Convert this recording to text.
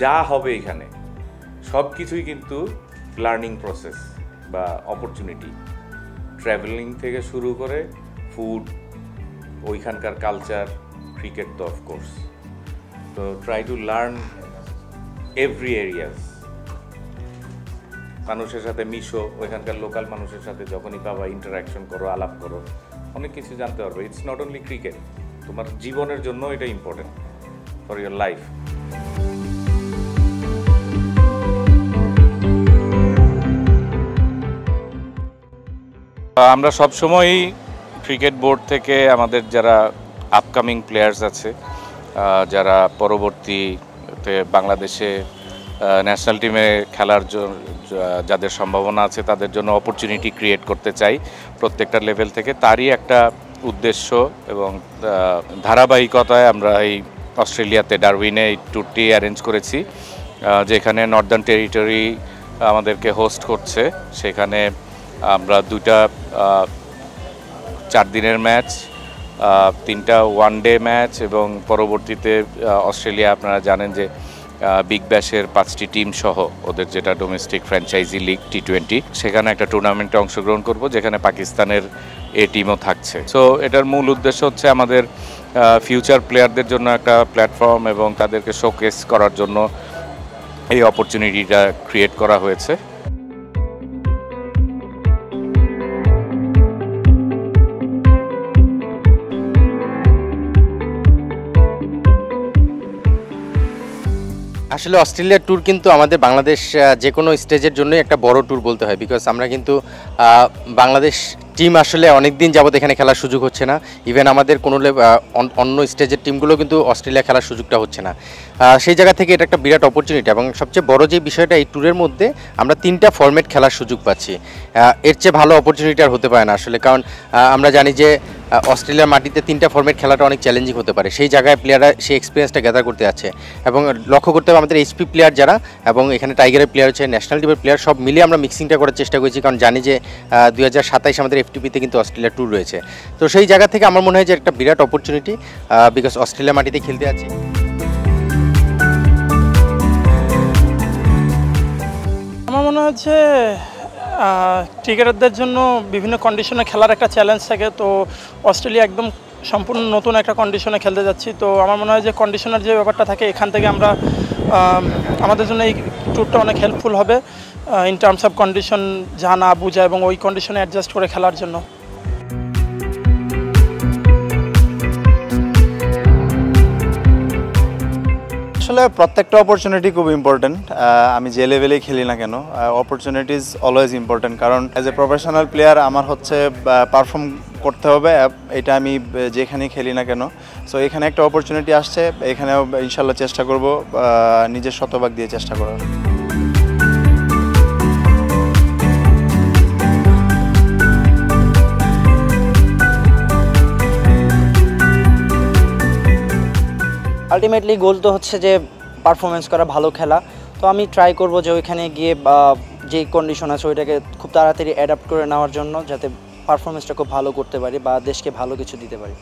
যা হবে এখানে, সব কিছুই কিন্তু লার্নিং প্রসেস বা অপরচুনিটি ট্রাভেলিং থেকে শুরু করে ফুড ওইখানকার কালচার ক্রিকেট তো অফকোর্স তো try to learn every areas মানুষের সাথে মিশো, ওইখানকার লোকাল মানুষের সাথে যখনই পাবা ইন্টারাকশন করো, আলাপ করো, অনেক কিছু জানতে পারবে। ইটস নট অনলি ক্রিকেট তোমার জীবনের জন্য এটা ইম্পর্টেন্ট ফর ইয়ার লাইফ আমরা সবসময়ই ক্রিকেট বোর্ড থেকে আমাদের যারা আপকামিং প্লেয়ার্স আছে যারা পরবর্তীতে বাংলাদেশে ন্যাশনাল টিমে খেলার যাদের সম্ভাবনা আছে তাদের জন্য অপরচুনিটি ক্রিয়েট করতে চাই প্রত্যেকটা লেভেল থেকে। তারই একটা উদ্দেশ্য এবং ধারাবাহিকতায় আমরা এই অস্ট্রেলিয়াতে ডারউইনে এই ট্যুরটি অ্যারেঞ্জ করেছি যেখানে নর্দার্ন টেরিটরি আমাদেরকে হোস্ট করছে। সেখানে আমরা আহ, চার দিনের ম্যাচ তিনটা ওয়ান ডে ম্যাচ এবং পরবর্তীতে অস্ট্রেলিয়া আপনারা জানেন যে বিগ ব্যাশের পাঁচটি টিম সহ ওদের যেটা domestic franchise league T twenty সেখানে একটা টুর্নামেন্টে অংশগ্রহণ করব যেখানে পাকিস্তানের এ টিমও থাকছে। সো এটার মূল উদ্দেশ্য হচ্ছে আমাদের ফিউচার প্লেয়ারদের জন্য একটা প্ল্যাটফর্ম এবং তাদেরকে শোকেস করার জন্য এই অপরচুনিটিটা ক্রিয়েট করা হয়েছে। আসলে অস্ট্রেলিয়ার ট্যুর কিন্তু আমাদের বাংলাদেশ যে কোনো স্টেজের জন্যই একটা বড় ট্যুর বলতে হয় বিকজ আমরা কিন্তু বাংলাদেশ টিম আসলে অনেক দিন যাবত এখানে খেলার সুযোগ হচ্ছে না। ইভেন আমাদের কোনো অন্য স্টেজের টিমগুলো কিন্তু অস্ট্রেলিয়া খেলার সুযোগটা হচ্ছে না। সেই জায়গা থেকে এটা একটা বিরাট অপরচুনিটি এবং সবচেয়ে বড় যে বিষয়টা এই ট্যুরের মধ্যে আমরা তিনটা ফরম্যাট খেলার সুযোগ পাচ্ছি। এর চেয়ে ভালো অপরচুনিটি আর হতে পারে না আসলে কারণ আমরা জানি যে অস্ট্রেলিয়ার মাটিতে তিনটা ফরম্যাট খেলাটা অনেক চ্যালেঞ্জিং হতে পারে। সেই জায়গায় প্লেয়াররা সেই এক্সপিরিয়েন্সটা গ্যাদার করতে যাচ্ছে। এবং লক্ষ্য করতে হবে আমাদের এইচপি প্লেয়ার যারা এবং এখানে টাইগারের প্লেয়ার হচ্ছে ন্যাশনাল টিমের প্লেয়ার সব মিলিয়ে আমরা মিক্সিংটা করার চেষ্টা করেছি। কারণ জানি যে দুই হাজার সাতাইশ আমাদের এফটিপিতে কিন্তু অস্ট্রেলিয়া ট্যুর রয়েছে। তো সেই জায়গা থেকে আমার মনে হয় যে একটা বিরাট অপরচুনিটি বিকজ অস্ট্রেলিয়া মাটিতে খেলতে আছে আমার মনে হচ্ছে ক্রিকেটারদের জন্য বিভিন্ন কন্ডিশনে খেলার একটা চ্যালেঞ্জ থাকে। তো অস্ট্রেলিয়া একদম সম্পূর্ণ নতুন একটা কন্ডিশনে খেলতে যাচ্ছি। তো আমার মনে হয় যে কন্ডিশনের যে ব্যাপারটা থাকে, এখান থেকে আমরা আমাদের জন্য এই ট্যুরটা অনেক হেল্পফুল হবে ইন টার্মস অফ কন্ডিশন জানা, বোঝা এবং ওই কন্ডিশনে অ্যাডজাস্ট করে খেলার জন্য। আসলে প্রত্যেকটা অপরচুনিটি খুব ইম্পর্টেন্ট আমি যে লেভেলেই খেলি না কেন অপরচুনিটিজ অলওয়েজ ইম্পর্টেন্ট কারণ অ্যাজ এ প্রফেশনাল প্লেয়ার আমার হচ্ছে পারফর্ম করতে হবে, এটা আমি যেখানেই খেলি না কেন। সো এখানে একটা অপরচুনিটি আসছে, এখানেও ইনশাল্লাহ চেষ্টা করব নিজের শতভাগ দিয়ে চেষ্টা করার। আলটিমেটলি গোল তো হচ্ছে যে পারফরমেন্স করা ভালো খেলা। তো আমি ট্রাই করব যে ওইখানে গিয়ে যে কন্ডিশন আছে ওইটাকে খুব তাড়াতাড়ি অ্যাডাপ্ট করে নেওয়ার জন্য, যাতে পারফরমেন্সটা খুব ভালো করতে পারি বা দেশকে ভালো কিছু দিতে পারি।